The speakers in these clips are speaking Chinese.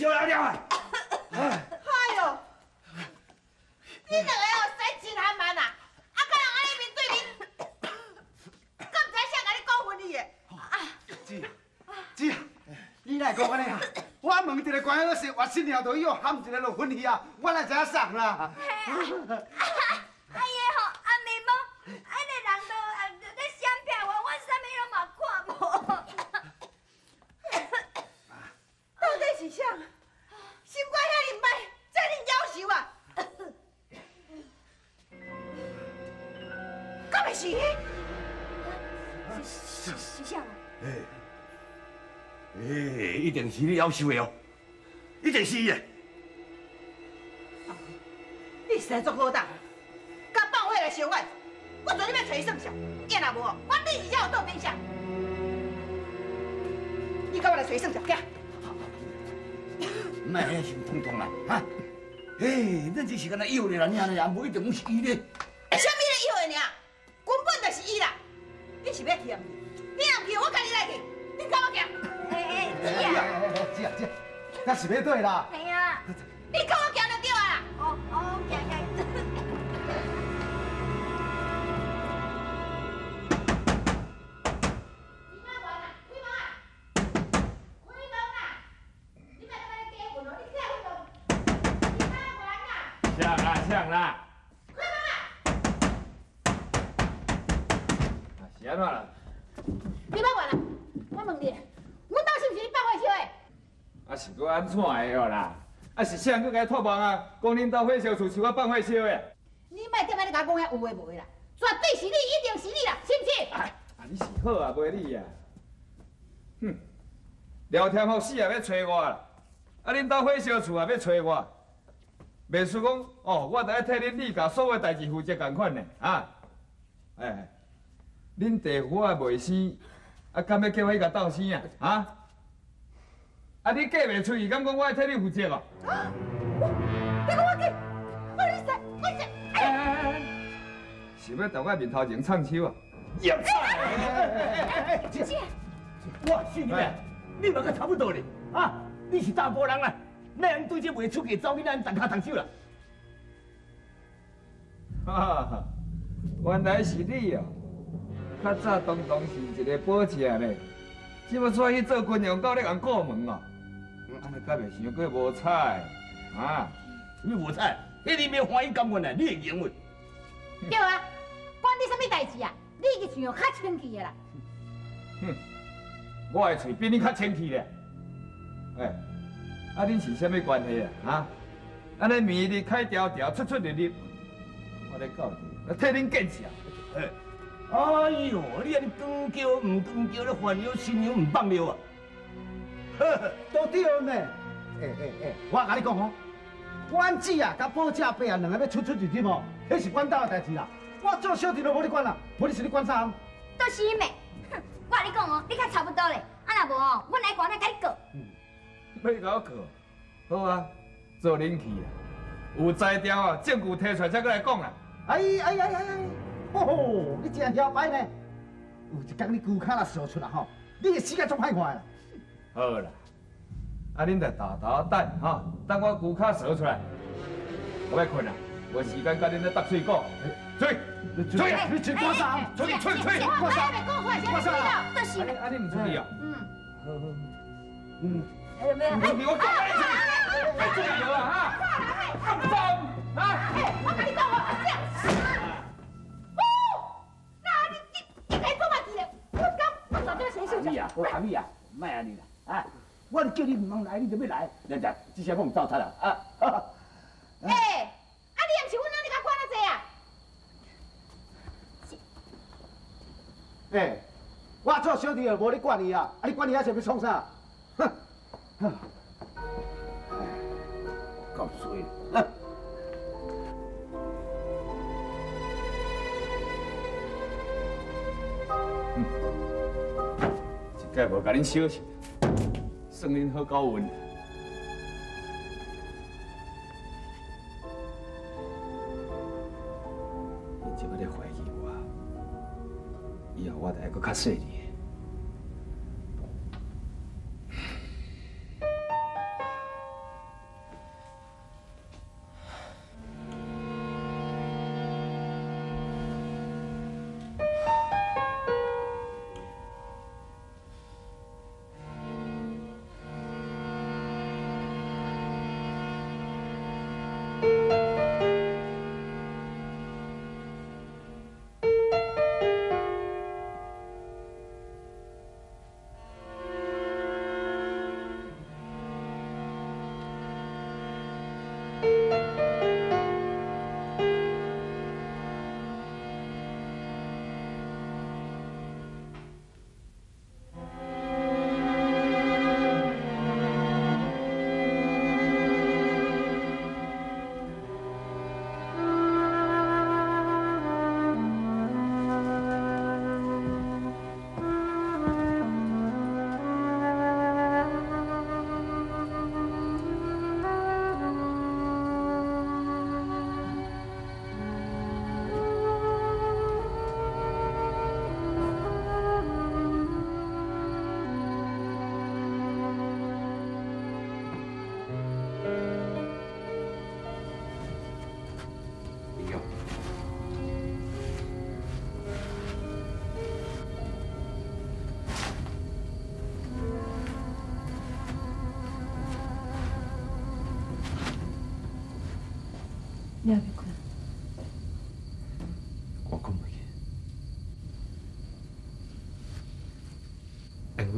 小了了啊！哎，哎呦，你两个哦，使真憨慢啊！啊，甲人安尼面对面，敢知谁甲你讲分你的？姐，姐，你来讲安尼啊？我问一个关于是活新娘都伊哦，喊一个落粉去啊，我来知影送啦。定是你夭寿的哦，一定是伊的。你实在足好当，甲放火来伤我，我昨日要找伊算账，伊若无，我立即要倒冰箱。你跟我来找伊算账，行？莫遐心痛痛啦，哈！嘿，恁只是敢若有咧啦，尔尔，无一定是伊咧。什么咧以后的尔？根本就是伊啦！你是要去啊？你若唔去，我跟你来去。你跟我行。哎哎，哎姐啊，姐啊姐，那是要对啦。系啊，你跟我行就对啊。哦哦，行行。像啦像啦，啊是安怎啦？你别管了，我问你，阮兜是毋是放火烧的？啊是搁安怎的哦啦？啊是谁搁该托梦啊？讲恁兜火烧厝是我放火烧的。你莫踮安尼甲我讲遐有诶无诶啦，绝对是你，一定是你啦，是不是？哎，啊你是好啊，袂你啊。哼，聊天好死也要找我啦。啊恁兜火烧厝也要找我。袂输讲哦，我著爱替恁理甲所有代志负责共款呢啊。哎，恁地府也袂生，啊敢要叫我去甲斗生啊？啊？啊你嫁袂出去，敢讲我要替你负责哦？别讲我去，我你使，我使。哎哎哎哎！想要在我面头前唱秋啊？叶菜！姐，我信你咩？你嘛个差不多哩，啊！你是查甫人啦，哪样对这袂出去走，你哪样动脚动手啦？哈哈，原来是你哦！较早当当是一个保镖咧，即要出去做军用，到咧人过门哦。安尼敢袂想过无彩啊？你无彩，迄里面欢喜感恩啊，你会赢袂？对啊，管你什么代志啊？你个想较清气的啦。哼，我的嘴比你较清气咧。哎，啊，恁是什么关系啊？啊？安尼面日开条条，出出入入，我咧到底替恁见识啊！哎，哎呦，你安尼光叫唔光叫咧，烦了新娘唔放了啊！都对呢。哎哎哎，我甲你讲哦，阮姊啊，甲保价伯啊，两个要出出入入哦，迄是阮家的代志啦。我做小弟都无你管啦，无你是你管啥？都是妹，哼，我跟你讲哦，你较差不多咧，啊若无哦，阮来管他甲你告。要甲我告？好啊，做恁去啊！有材料啊，证据提出来才过来讲啦。哎哎哎哎哎，哦吼，你真晓摆呢。有一天你骨卡若烧出来吼，你的死个总歹看啦。好啦，啊恁着豆豆等哈，等我骨卡烧出来，我要困啦，无时间甲恁咧搭水果。吹，吹，你吹干啥？吹吹吹，我还没讲话，先知道。都是妹，安尼安尼唔注意啊？嗯，好好，嗯，哎我讲你处理，别处理了哈，放纵啊！我跟你讲，我这样。我阿米啊，卖安尼啦，啊！我叫你唔通来，你就要来，人家这些我唔走他啦，啊！哎，啊你也不是阮哪里甲管那济啊？哎，我做小弟的无你管伊啊，啊你管伊遐是要创啥？哼，哼，够衰，哼！一届无甲恁小心，算恁好够运。恁即摆咧怀疑我，以后我就要搁较细腻。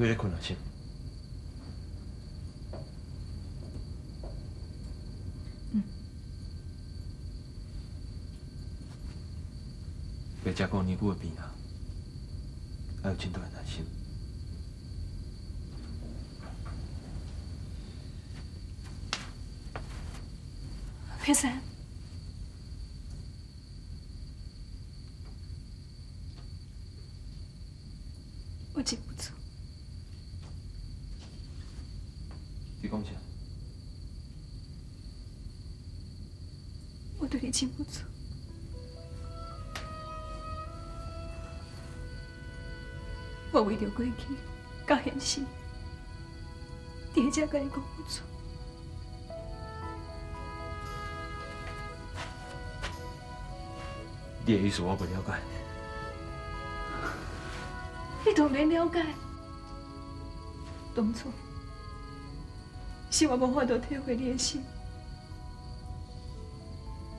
有点困难性。嗯。白吃光尼姑的饼啊，爱情都很难寻。先生。我对你情不足。我为着过去，到现实，伫遮甲你讲不出。你的意思我不了解。你都没了解，当初是我无法度体会你的心，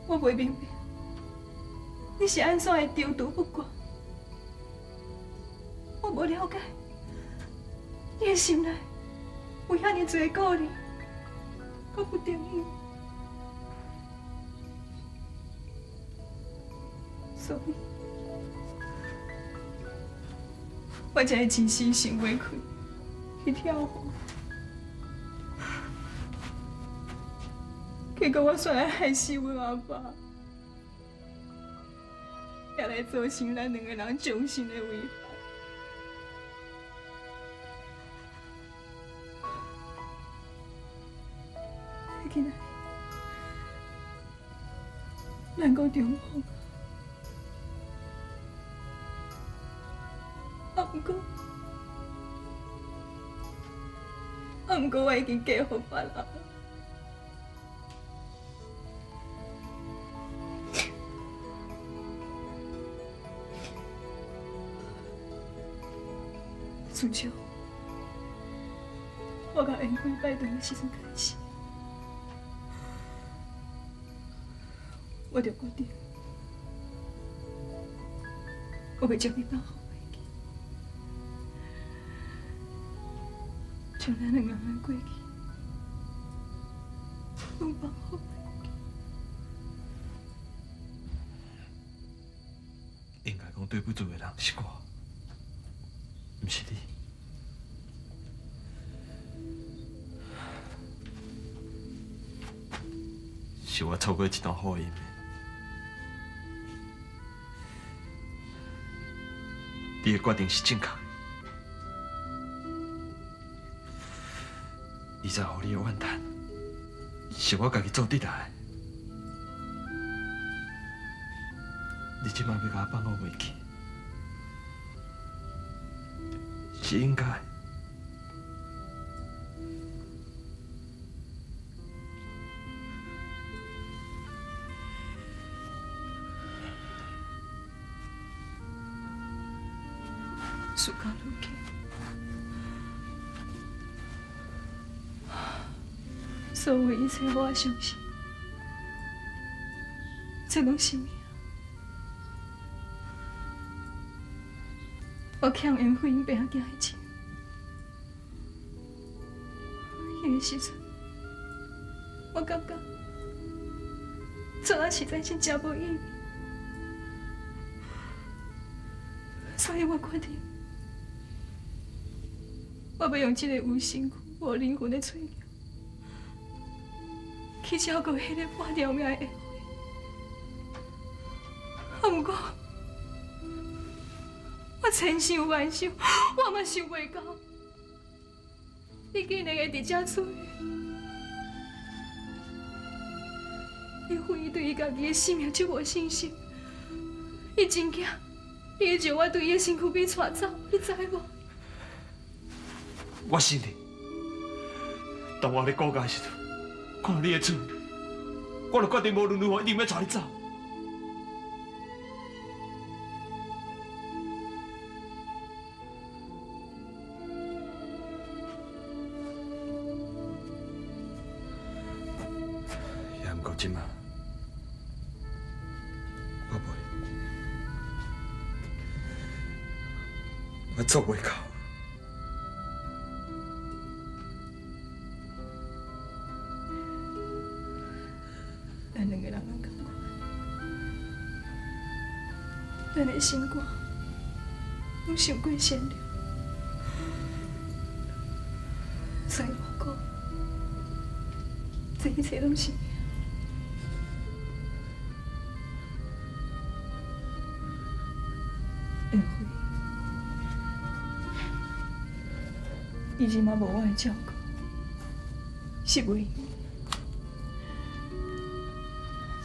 我袂明白你是安怎会丢毒不管，我无了解你的心内有遐尼多顾虑，我不等你，所以。我才会真心想袂开，去跳河。结果我煞来害死阮阿爸，也来造成咱两个人终身的违法。今仔日，咱讲重逢。啊，毋过，啊，毋过我已经嫁互别人。自从我甲恩惠拜堂的时阵开始，我就决定，我会将你放好。像咱两个人过去，拢放好袂记。应该讲对不住的人是我，错过一段好姻缘。你的决定是正确的。伊在乎你的怨叹，是我家己做得来。你今晚要甲我放我回去，应该。所有一切，我相信，这拢是命。我欠缘婚姻，变阿惊的钱，迄个时阵，我感觉做阿实在真正无意义，所以我决定，我要用这个无身躯、无灵魂的嘴。去照顾迄个半条命的会，啊！不过我千想万想，我嘛想袂到，你竟然会伫遮出现。你婚姻对伊家己的性命就无信心，伊真惊，伊会将我对伊的身躯边带走，你知无？我信你，当我咧顾家时阵。看到你的嘴，我就决定无论如何一定要带你走。人的心肝拢伤过善良，所以我讲，这一切拢是命。会辉，以前嘛无我的照顾，是袂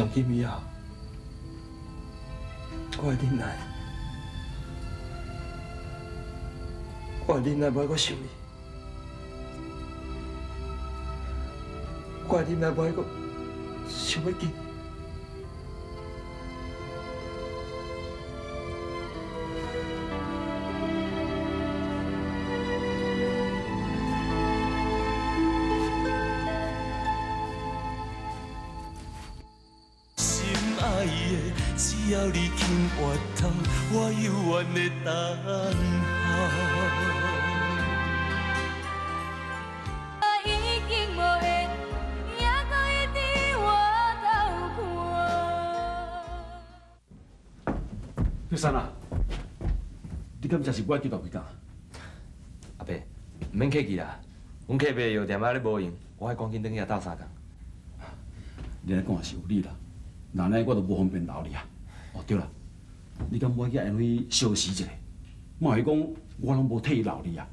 从今以后，我会忍耐，我会忍耐，不爱阁想你，我会忍耐，不爱阁想要见。我永远的等候。已经无缘，也搁一直回头看。玉山啊，你敢真是我记到几工？阿伯，唔免客气啦，阮客伯药店仔咧无用，我还赶紧等去斗三工。你来讲是有理啦，那呢我都无方便留你啊。哦，对了。你敢买去安慰消息一下？莫伊讲我拢无替伊留你啊！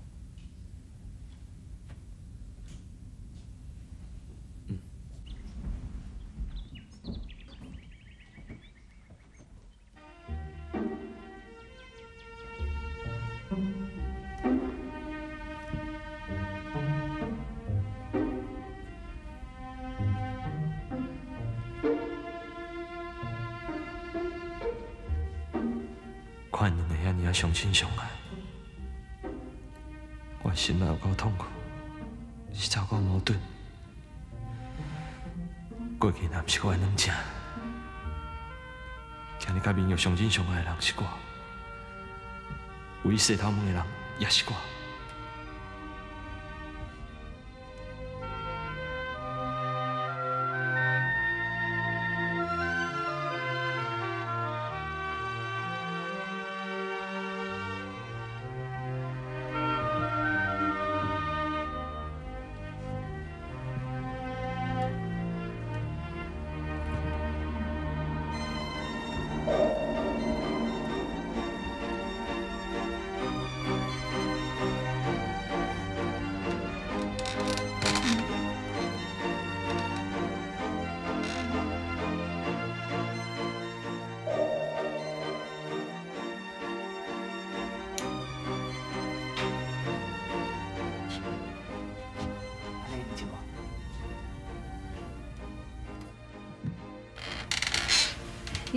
相亲相爱，我心内有够痛苦，是超够矛盾。过去若不是我的软正，今日甲明玉相亲相爱的人是我，唯一洗头毛的人也是我。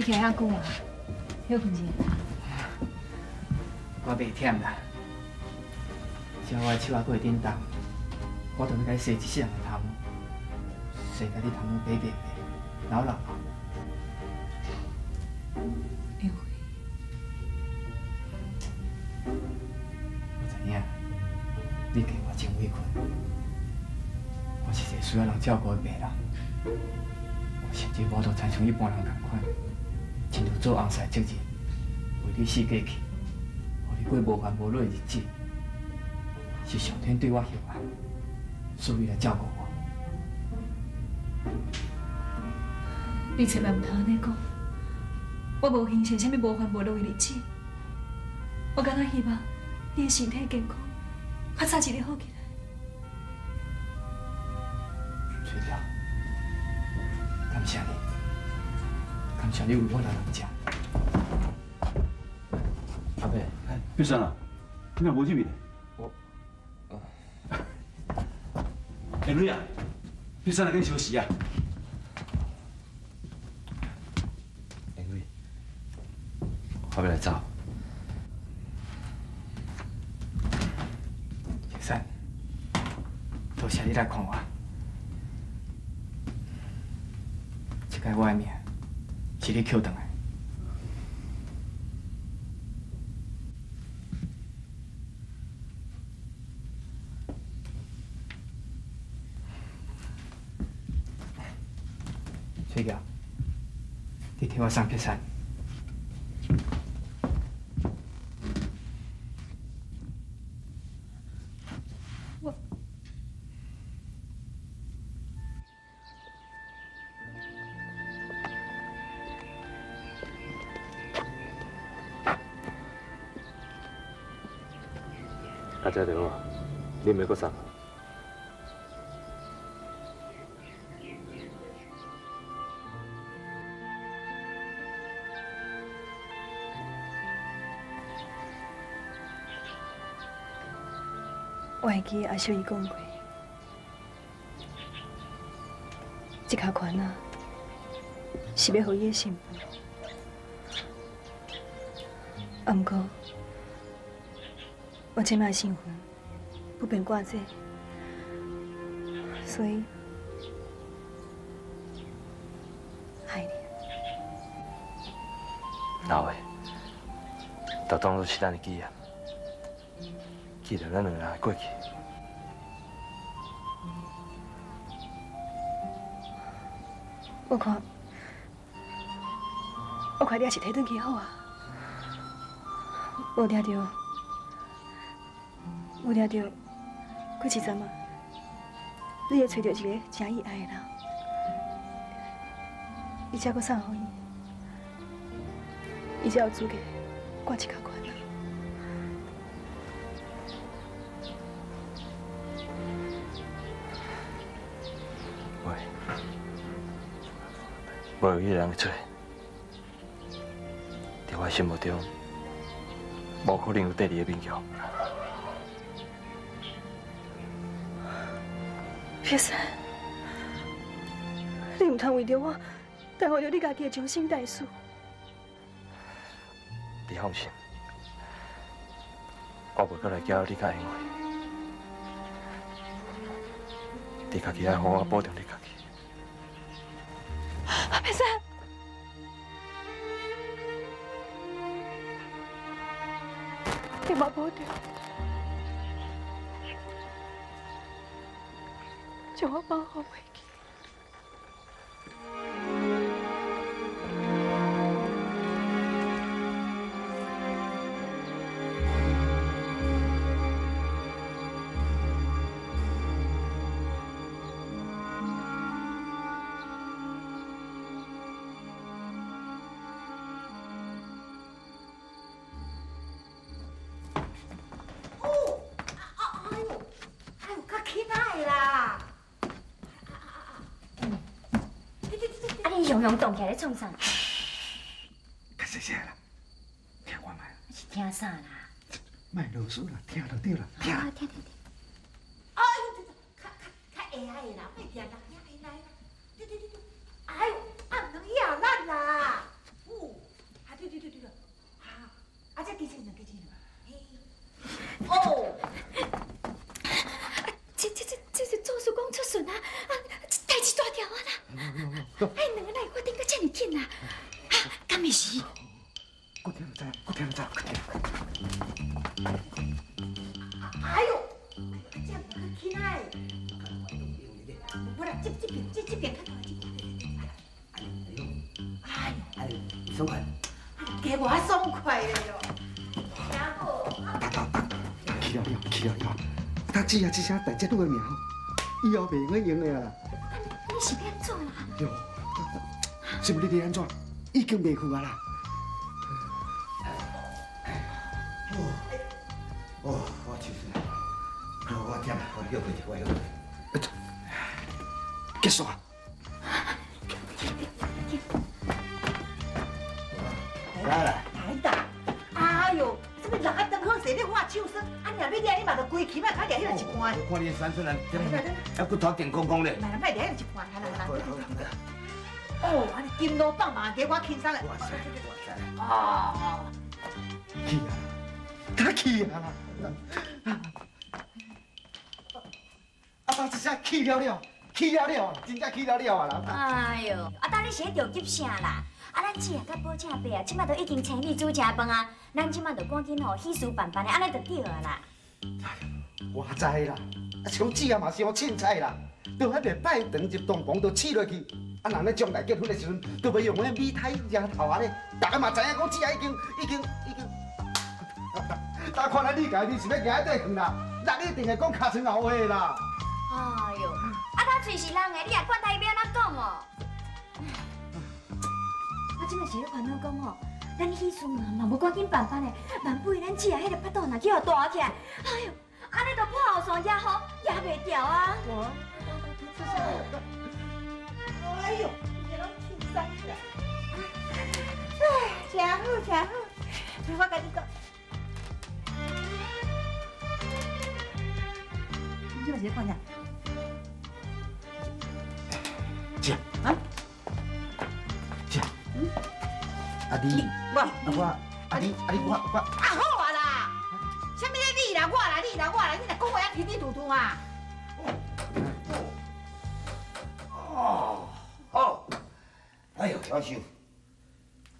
你听遐久啊？休困一下。我袂忝啦，只要我的手还搁会振动，我就要甲你洗一世人的头毛，洗甲你头毛白白白、老老老。我知影，你给我真委屈，我是一个需要人照顾的病人，我甚至无都亲像一般人同款。做红婿责任，为你死过去，互你过无烦无恼的日子，是上天对我厚爱，所以来照顾我。你千万唔通安尼讲，我无形成什么无烦无恼的日子，我敢若希望你的身体健康，较早一日好起来。想你为我来人家。阿伯，玉山啊，你哪无这边？我，哎，女啊，别上来跟休息啊？阿女我要来走。先生，多谢你来看我。这个我的命是你捡回来。崔哥，你替我上撇山。阿姐电话，你咪搁送。我会记阿秀伊讲过，这卡款啊，是要互伊的幸福。啊，毋过我即摆身份不便挂这，所以害你。老的，就当作是咱的记忆，记得咱两个人过去。我看，我看你也是提转去好啊。无听到，无听到，过一阵啊，你会找到一个真意爱的人，伊才阁送互伊，伊才有资格挂一卡款啊。喂，无有一个人做，在我心目中，无可能有第二个民谣。撇山，你唔通为着我，耽误着你家己的终身大事。你放心，我袂过来搅你家因为，你家己要好好保重你家己。撇山，你莫保重，将我保护回雄雄动起来咧创啥？较细声啦，听我麦，是听啥啦？麦啰嗦啦，听就对啦，听。啊，听听这这边这这边较大一哎呦，哎，爽快！给我爽快了哟！家伙，去了了，去了了。他只啊，只声大只女的名，以后袂用得用的啦。你是要做啦？哟，是不是你安怎？已经袂去啊啦。头电光光咧。来来，卖掠迄个一半，来来来。哦，安尼金锣棒嘛给我轻松的。哇塞，哇塞！啊！去啊！他去啊！啊，当一下去了了，去了了，真正去了了啊啦！哎呦，啊，等你写着急啥啦？啊，咱姐啊，甲宝姐伯啊，即马都已经请你煮食饭啊，咱即马就赶紧吼喜事办办的，安尼就对啊啦。我知啦，啊，像姐啊嘛是好凊彩啦，都还袂拜堂入洞房都砌落去，啊，人咧将来结婚的时阵，都袂用迄米胎丫头啊咧，大家嘛知影讲姊啊已经已经已经，大看来你家你是要行底去啦，人一定会讲尻川后话啦。哎呦，啊，他嘴是人的，你也管他伊要安怎讲哦？我即马是咧烦恼讲哦，咱喜事嘛嘛无赶紧办办嘞，万不咱姐啊迄个巴肚若叫我大起来，哎哟，安尼都破后山也好，也袂掉啊。哎呦，你拢轻松啦。哎，真好真好，我甲你讲。你这是在看啥？姐，啊？姐，啊你，我啊我，啊你啊你我我，啊好，啦我啦你啦我啦，你若讲话还稀稀突突啊？哦，好。哎呦，小秀，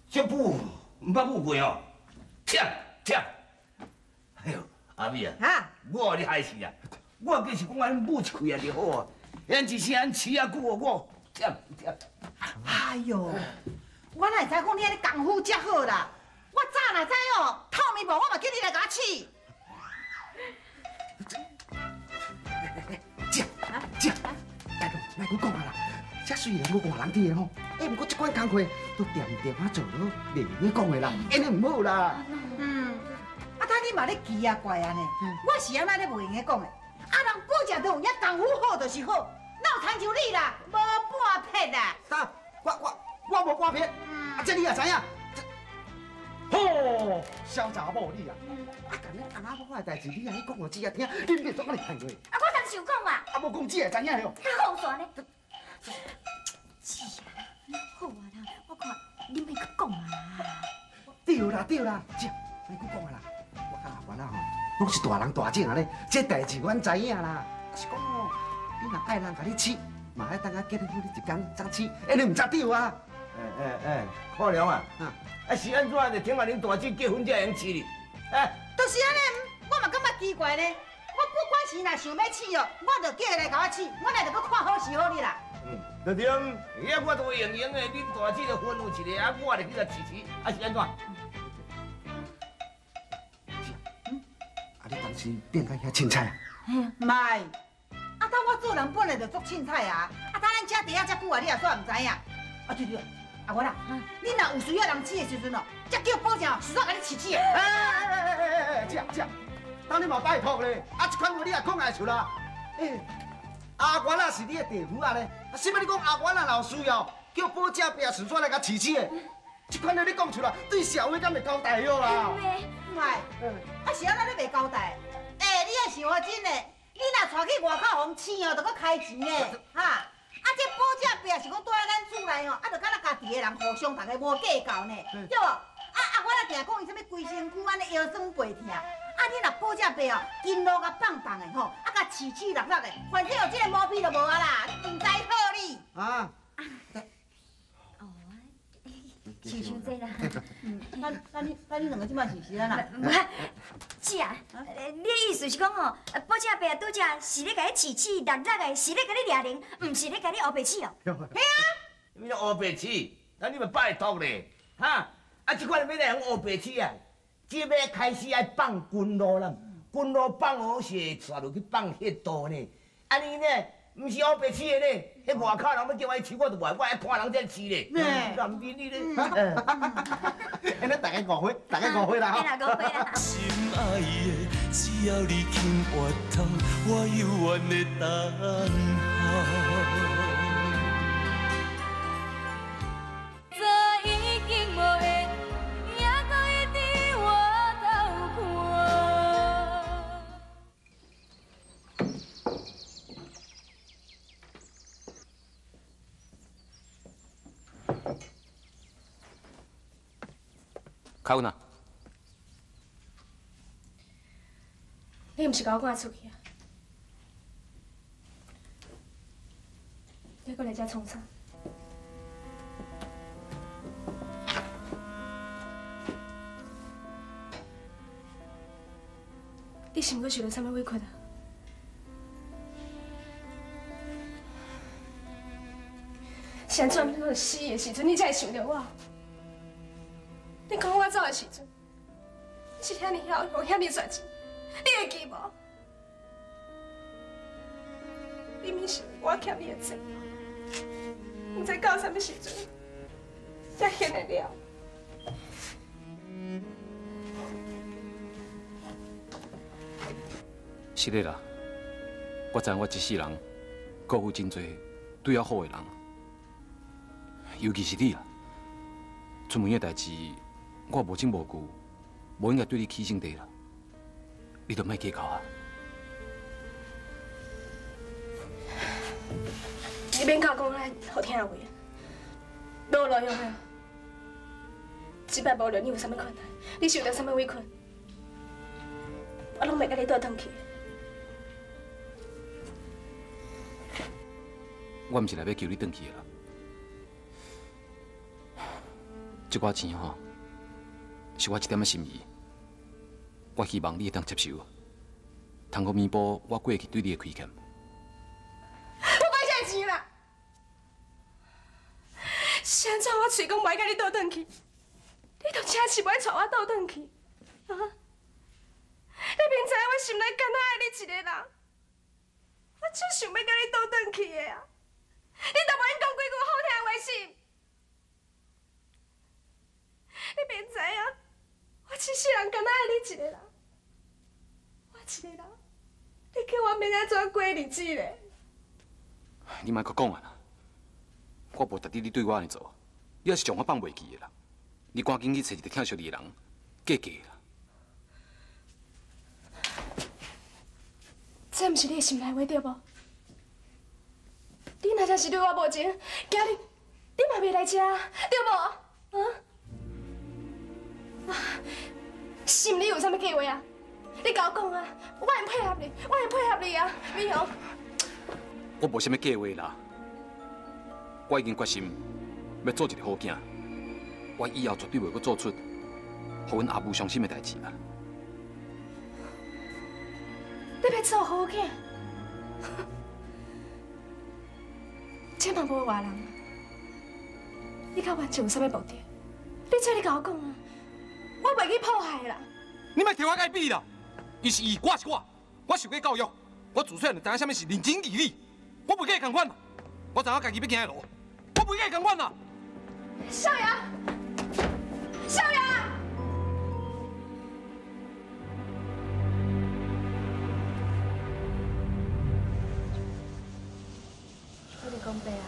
这布唔捌舞过哦，跳跳。哎呦，阿妹啊，哈？我你害死啊！我计是讲安舞一开啊就好啊，咱一声安饲啊久哦，我跳跳。哎呦，我哪会知讲你安尼功夫遮好啦？我早哪知哦，透面无我嘛叫你来甲我试。姐姐，来咯，莫去讲啊啦，这虽然我外人伫的吼，哎，不过这款工课都点点啊做咯，连连讲的啦，安尼唔好啦。嗯，啊，他你嘛咧奇啊怪啊呢？我是安那咧袂用的讲的，啊，人保证都有遐功夫好就是好，哪有亲像你啦，无半撇啦。啥？我我我无半片，啊，这你也知影？这吼，小查某你啊，啊，干你阿妈我的代志，你啊，你讲我姐啊听，你别做我哩害话，啊，我当想讲嘛，啊，无讲姐会知影哟。他好耍呢。是啊，好啊啦，我看你莫去讲啊。啦。对啦对啦，姐，你去讲啊啦，我甲阿元啊吼，拢是大人大种啊咧，这代志阮知影啦，是讲哦，你若爱人甲你饲，嘛爱等下结婚你一天再饲，安尼唔则对啊？哎哎哎，可能啊，啊，啊是安怎就听话恁大姐结婚才会用饲哩？哎，就是安尼，我嘛感觉奇怪呢。我不管是若想要饲哦，我就叫伊来甲我饲，我来就搁看好是好你啦。嗯，就对，遐我都会用用的，恁大姐就分有一个，啊我就去甲饲饲，啊是安怎？啊，你当时变到遐凊彩啊？唔系，啊，当我做人本来就做凊彩啊，啊，当咱遮地啊遮久啊，你也煞唔知影。啊对对，啊我啦，你若有需要人饲的时阵哦，才叫保证是煞甲你饲饲的。哎哎哎哎哎哎，姐姐，当你嘛拜托咧，啊，这款话你也讲会出啦。哎，阿元啊是你的弟夫啊咧，啊，什么你讲阿元啊老需要叫保姐伯顺续来甲饲饲的，这款话你讲出来，对社会敢会交代哟啦？唔系，啊是安那你袂交代？哎，你也想啊真的，你若带去外口互饲哦，就搁开钱的，哈。啊，这保证伯是讲住在咱厝内哦，啊，就敢若家己的人互相逐个无计较呢，对无？啊啊，我若定讲伊啥物规身躯安尼腰酸背痛，啊，你若保证伯哦，筋络甲棒棒的吼，啊，甲刺刺落落的，反正有即个毛病就无啊啦，你唔知好哩。啊，哦，是像这啦。那那你那你两个即摆是是安啦？不，姐你的意思是讲吼，保证伯拄则是咧甲你饲饲落落个，是咧甲你掠零，毋是咧甲你乌白饲哦。你那黑白痴，那你们拜托咧，哈！啊，这款要来用黑白痴啊，这要开始爱放军路啦，军路放好势，带落去放迄道呢。安尼呢，毋是乌白痴的呢，迄外口人要叫我饲，我就袂，我爱看人在饲咧。呢难免你咧。安尼大家误会，大家误会啦吼。嘿啦，误会啦。心爱的，只要你肯回头，我永远会等候。凯文啊，你毋是甲我赶出去啊？你搁来遮创啥？你是毋过受到啥物委屈啊？现在准备死的时阵，你才会想到我。的时阵，你是遐尼晓用，遐尼绝情，你会记无？明明是我欠你的债，不知到什么时阵才还得了。是的啦，我知我一世人辜负真多对我好的人，尤其是你啦。出门的代志，我无情无故，无应该对你起心地啦，你都莫计较啊。你免甲我讲遐好听的话，无路用啊！即摆无论你有啥物困难，你受到啥物委屈，我拢袂甲你倒转去。我毋是来要求你转去的啦，这寡钱吼，是我一点仔心意，我希望你会当接受，通过弥补我过去对你的亏欠。我买啥钱啦？现在我嘴讲袂甲你倒转去，你都真是袂带我倒转去，啊？你明知我心内干那爱你一个人，我就想要甲你倒转去的啊！你都无用讲几句好听的话是？你明知影，我一世人干那爱你一个人，我一个人，你叫我明仔怎过日子咧？你莫搁讲啊！我无值得你对我安尼做，你也是将我放袂记的啦。你赶紧去找一个疼惜你的人，嫁嫁啦。这毋是你的心内话对无？你若真是对我无情，今日你嘛袂来遮，对无？啊？啊！心里有啥物计划啊？你甲我讲啊！我会配合你，我会配合你啊，美雄。我无啥物计划啦，我已经决心要做一个好囝，我以后绝对袂阁做出互阮阿母伤心的代志啦。你要做好囝？这嘛无外人啊！你甲完全有啥物目的？你这你甲我讲啊！我袂去破坏啦！你莫替我甲伊比啦！伊是伊，我是我，我受过教育，我自细就知影啥物是认真义理，我袂甲伊共款啦！我知影家己要行的路，我袂甲伊共款啦！少爷，少爷！土地公伯啊，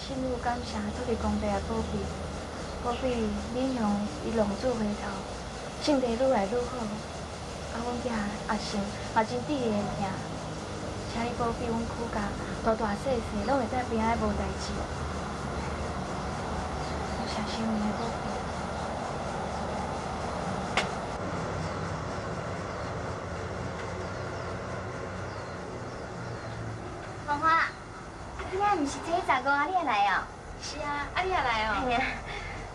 心有感谢土地公伯啊保庇，保庇恁向伊浪子回头，性地愈来愈好。啊，阮囝阿成嘛真得意的听，请你保庇阮苦家大大细细拢会在平安无代志。谢谢你的保庇。花花，今仔毋是初十五啊，你也来哦？是啊，啊你也来哦？哎呀，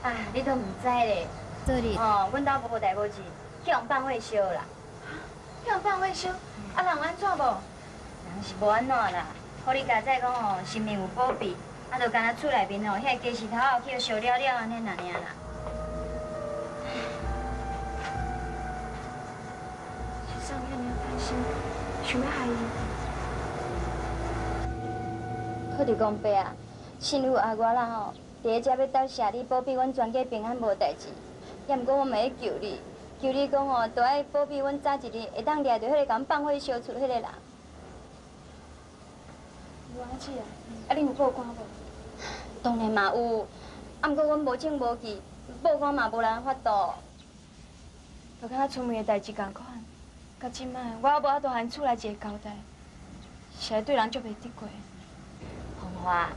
啊，你都毋知咧。做哩哦，阮兜无无代无志，去用放火烧啦。去用放火烧，啊人安怎无？人是无安怎啦，好你家再讲哦，神明有保庇，啊，就干那厝内面哦，遐个鸡翅头后去烧了了安尼那尔啦。上遐尔担心，想要害伊。土地公伯啊，信有阿我啦吼，伫咧遮要斗谢你保庇阮全家平安无代志。也毋过我嘛要求你，求你讲哦，都爱保庇阮早一日会当掠着迄个甲阮放火烧厝迄个人。有阿姊啊，啊你有报官无？当然嘛有，啊毋过阮无证无据，报官嘛无人法度。就敢若出门的代志共款，到即摆我还无法厝内一个交代，实在对人足袂得过。红花，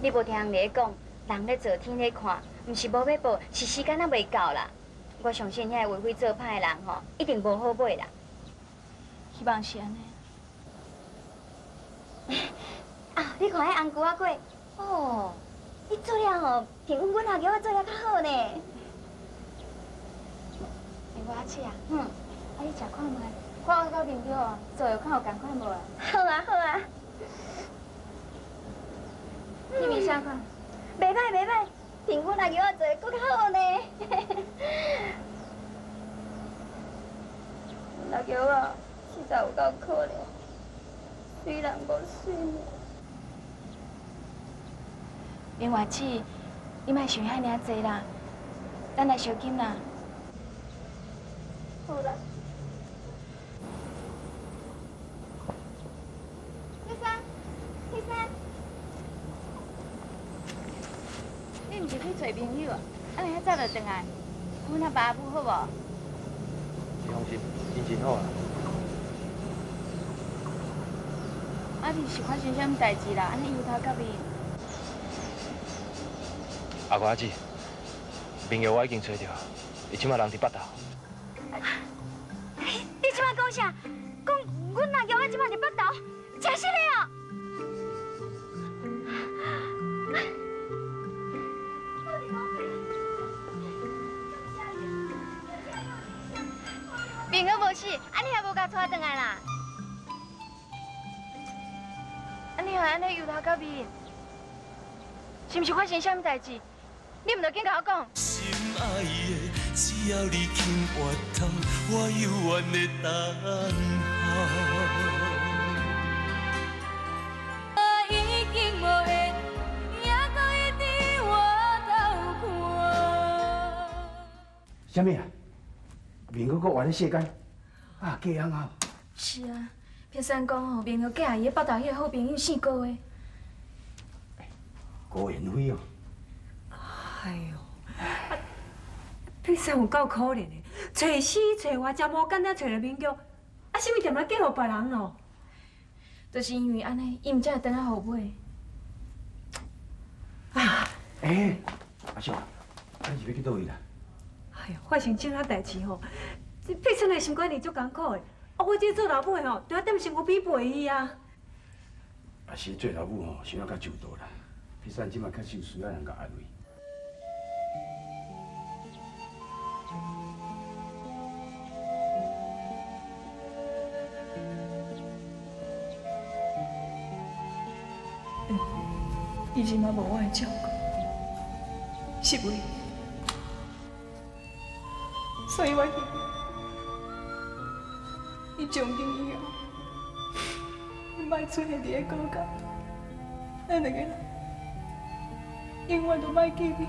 你无听人咧讲，人咧做天咧看，毋毋是无要报，是时间啊未到啦。我相信遐个为非作歹的人吼，一定无好买啦。希望是安尼。啊，你看迄红菇仔粿，哦，你做了吼，平阮阮阿叫我做了较好呢。你我姐啊，嗯，啊你食看卖，看我到面叫哦，做有看有共款无啊？好啊好啊，你面啥款？袂歹袂歹，平阮阿叫我做的搁较好呢。阿叫我实在有够可怜，虽然无水呢。明华姐，你莫想遐尔济啦，咱来小金啦。好啦。先生，先生，你毋是去找朋友啊？安尼遐早就转来，阮阿爸阿母好无？你放心，心情好啊。啊，你是发生啥物代志啦？安尼忧头到面。阿哥阿姊，朋友我已经找到，伊即马人伫北岛。你即摆讲啥？讲阮阿叫我即摆伫北岛，真实的哦。带转来啦。安尼还安尼忧头到面，是毋是发生什么代志？你毋着紧甲我讲。心爱的，只要你肯回头，我犹原会等候。我已经无缘，也搁一直回头看。什么啊？面哥搁换咧世间，啊，嫁人啊！是啊，平山讲吼，明个嫁伊北投迄个好朋友四个月。高延辉哦，哎呦，啊，碧山有够可怜的，找死找活，真无简单找着民叫，啊，什么踮来嫁互别人咯？就是因为安尼，伊毋才会等来后尾。哎，阿秀，咱是要去倒位啦？哎呦，发生这啊代志吼，这碧山的心肝是足艰苦的，啊，我这做老母的吼，就要踮身躯边陪伊啊。啊是做老母吼，想要较周到啦。碧山即马确实有需要人家安慰。伊即嘛无我的照顾，是为，所以我从今以后，你莫出现伫个高家，咱两个人永远都莫见面。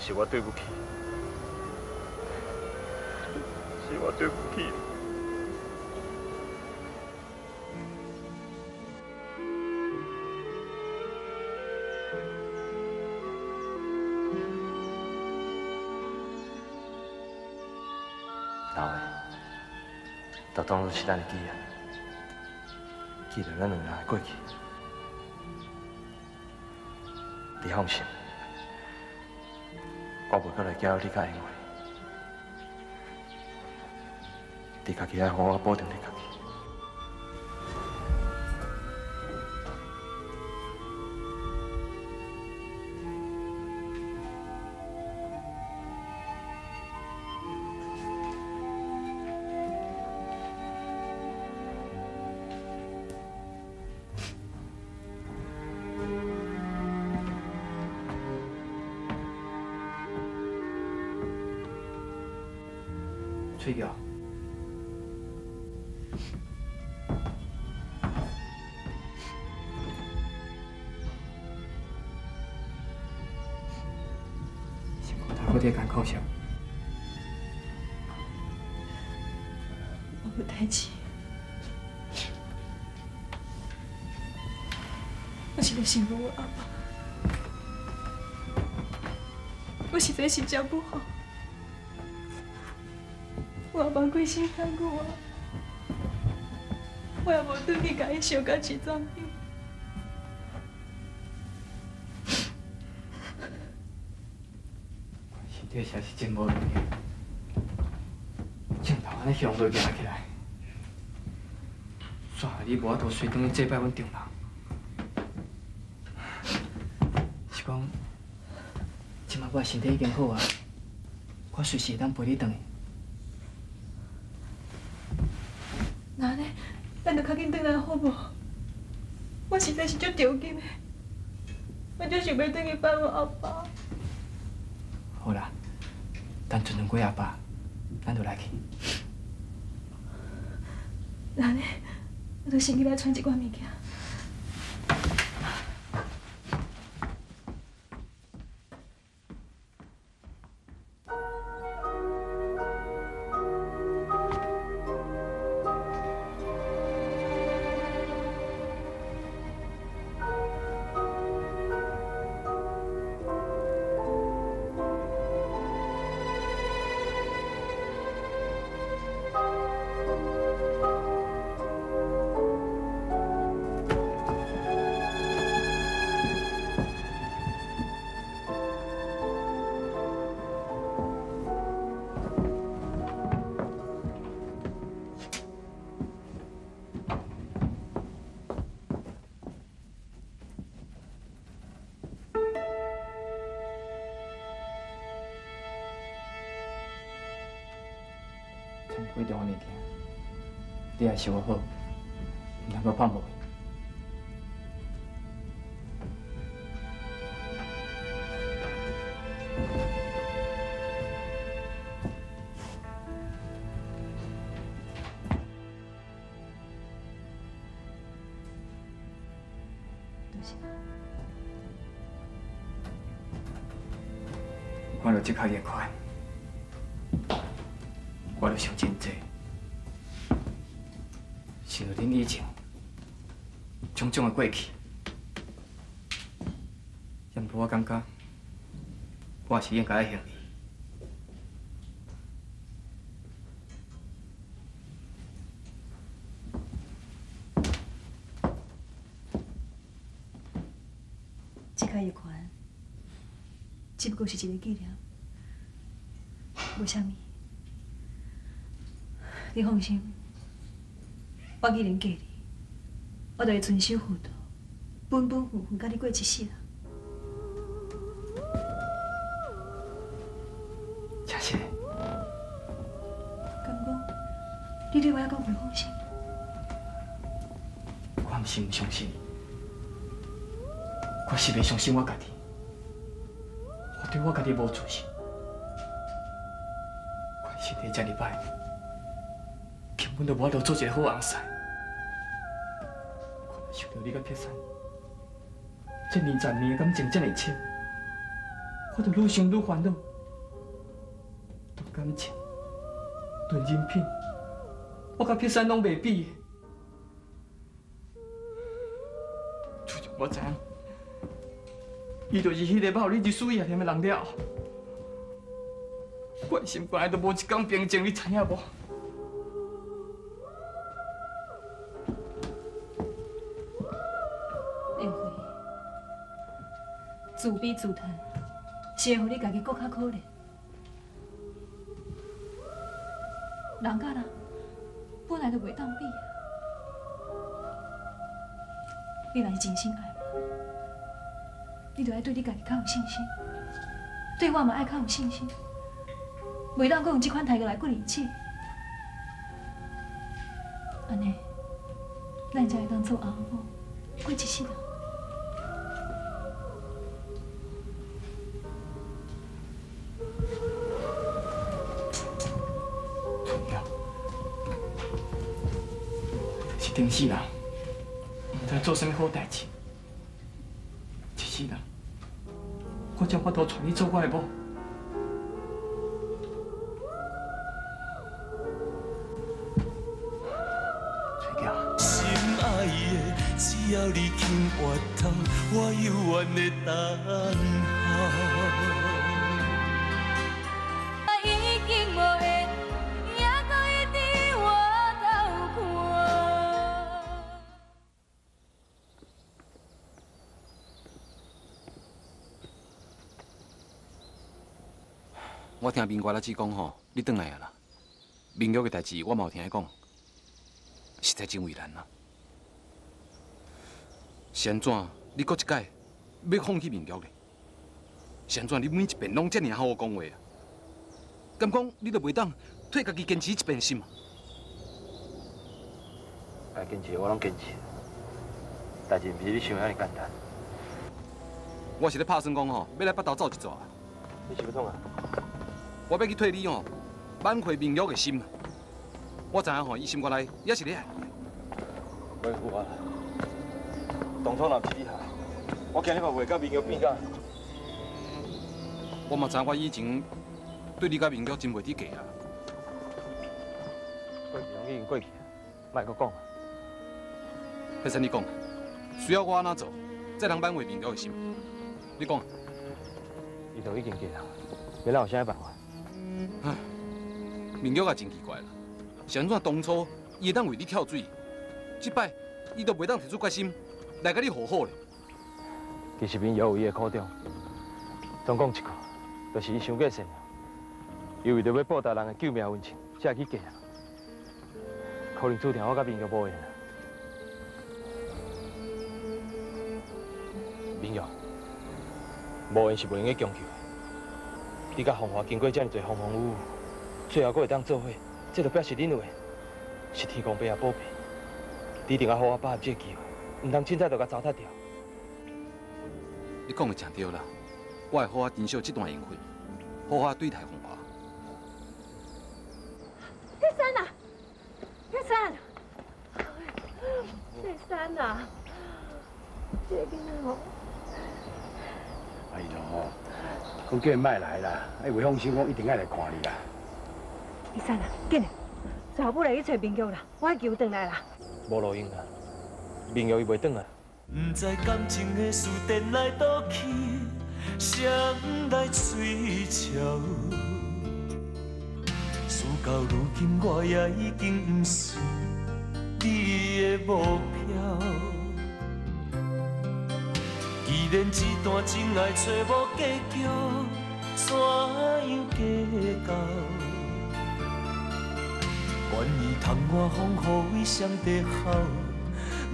是我对不起，是我对不起。当作是咱的记忆，记得咱两个的过去。你放心，我袂再来搅扰你甲因为，你家己爱好好保重你辛苦他，我得赶高兴。我不太急，我现在想我阿爸，我实在是真不好。我阿爸过身太久啊，我也无对你甲伊想甲一怎样。身体诚实真无容易，头安尼向下行起来，煞害你无法度随当去祭拜阮丈人。是讲，即摆我身体已经好啊，我随时当陪你去。我足想要转去拜我。好啦，等阵两过阿爸，咱就来去。那安尼，我就先去来穿一寡物件。趁贵重的物件，你也收好，毋通搁放无。过去，也毋过我感觉，我也是应该爱向你。这卡月款，只不过是一个纪念，无啥物。你放心，我既然嫁你，我就会遵守妇道，本本分分甲你过一世人。真是的，敢讲，你对我还讲袂放心？我毋是毋相信你，我是袂相信我家己，我对我家己无自信，我身体遮尔歹，根本就无法度做一个好翁婿。我若想到你甲铁山，这二十年的感情这么深，我就愈想愈烦恼。谈感情，论人品，我甲铁山拢袂比的。自从我知影，伊就是迄个抱你一世也念的人了后，我心本来就无一天平静，你知影无？自比自叹，只会互你家己搁较可怜。人甲人本来就袂当比啊！你若是真心爱我，你就爱对你家己较有信心，对我嘛爱较有信心，袂当搁用这款态度来过日子。安尼，咱才会当做阿某过一世人。是人，毋知做啥物好代志。一世人，我才有法度娶你做我的某。崔强，心爱的，只要你肯回头，我犹原会等候。听民国老师讲吼，你转来啊啦。明玉的代志我嘛有听伊讲，实在真为难啊。是安怎？你搁一届要放弃明玉嘞？是安怎？你每一遍拢这尔好我讲话啊？敢讲你都袂当替家己坚持一遍心啊？该坚持的我拢坚持，代志毋是你想的遐尼简单。我是咧拍算讲吼，要来北投走一撮。你是要创啊？我要去替你哦，挽回明玉的心。我知影吼，伊心肝内也是你爱伊。袂负我啦，当初若不是你害，我今日嘛袂甲明玉变甲。我嘛知我以前对你甲明玉真袂得价啊。过去拢已经过去，莫搁讲。迄先你讲，需要我安怎做，才能挽回明玉的心？你讲，伊都已经嫁人，要咱有啥办法？明玉也真奇怪啦，是安怎当初伊会当为你跳水，这摆伊都袂当提出决心来甲你和好咧？其实明玉有伊的苦衷，总讲一句，就是伊伤过善良，伊为着要报答人的救命恩情，才去嫁人。可能注定我甲明玉无缘啊。明玉。无缘是袂用去强求的。你甲芳华经过这么多风风雨雨，最后阁会当做伙，这就表示恁有缘，是天公伯爷保庇。你一定要好好把握这个机会，唔通凊彩就甲糟蹋掉。你讲的正对啦，我会好好珍惜这段缘分，好好对待芳华。叶山啊，叶山，叶山啊，这个吼。哎呦，讲叫伊莫来啦！哎，魏放心，我一定爱来看你啦。医生啊，紧嘞，最后来去找明玉啦，我要求回来啦。无路用啦，明玉伊袂转来。不知感情的事电来倒去，谁来追求？事到如今，我也已经不是你的目标。既然这段真爱找无结局，怎样计较？愿意通我风雨为谁地好，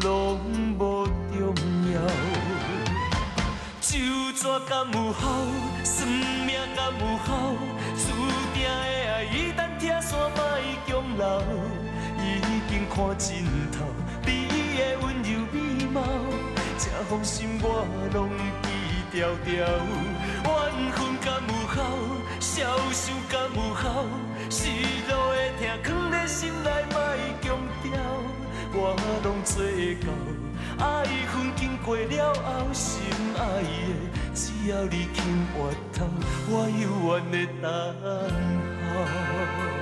拢无重要。就怎敢有效？算命敢有效？注定的爱一旦拆散，莫强留。已经看尽头，你的温柔美貌。这封心我拢记条条，缘分敢有效，消受敢有效，失落的痛藏在心内，莫强调，我拢做到。爱恨经过了后，心爱的，只要你肯回头，我犹原会等候。